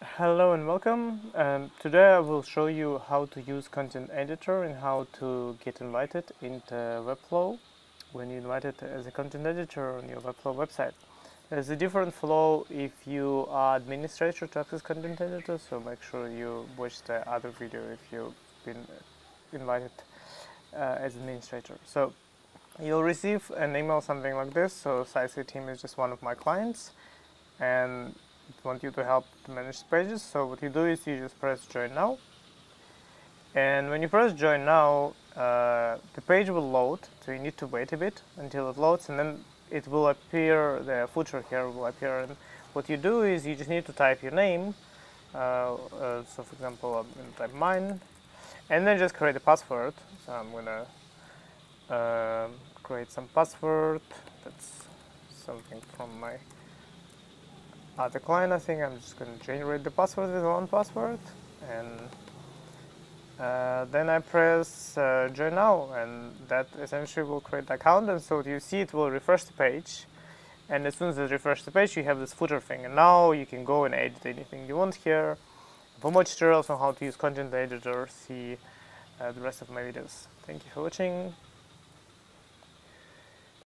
Hello and welcome. Um, today I will show you how to use content editor and how to get invited into Webflow when you invite it as a content editor on your Webflow website. There's a different flow if you are administrator to access content editor, so make sure you watch the other video if you've been invited uh, as administrator. So you'll receive an email something like this. So SciC team is just one of my clients and want you to help to manage pages. So what you do is you just press join now. And when you press join now, uh, the page will load. So you need to wait a bit until it loads and then it will appear, the footer here will appear. And what you do is you just need to type your name. Uh, uh, so for example, I'm going to type mine and then just create a password. So I'm going to uh, create some password. That's something from my uh, the client, I think I'm just going to generate the password with one password and uh, then I press uh, join now and that essentially will create the account and so you see it will refresh the page and as soon as it refreshes the page you have this footer thing and now you can go and edit anything you want here. For more tutorials on how to use content editor see uh, the rest of my videos. Thank you for watching.